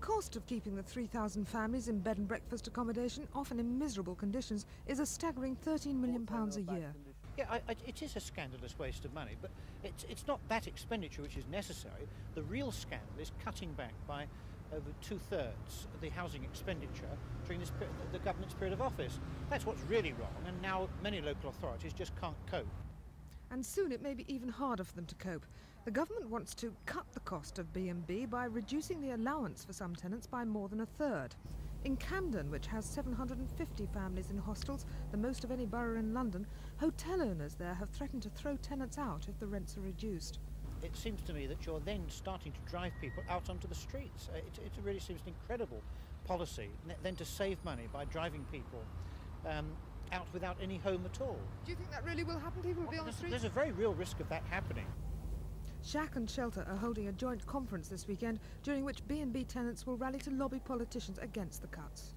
cost of keeping the 3,000 families in bed and breakfast accommodation, often in miserable conditions, is a staggering £13 million a year. Yeah, I, I, it is a scandalous waste of money, but it's, it's not that expenditure which is necessary. The real scandal is cutting back by over two thirds the housing expenditure during this the government's period of office. That's what's really wrong, and now many local authorities just can't cope. And soon it may be even harder for them to cope. The government wants to cut the cost of B&B by reducing the allowance for some tenants by more than a third. In Camden, which has 750 families in hostels, the most of any borough in London, hotel owners there have threatened to throw tenants out if the rents are reduced. It seems to me that you're then starting to drive people out onto the streets. Uh, It, it really seems an incredible policy, then to save money by driving people um, out without any home at all. Do you think that really will happen? People will be on the There's, streets? there's a very real risk of that happening. SHAC and Shelter are holding a joint conference this weekend during which B&B tenants will rally to lobby politicians against the cuts.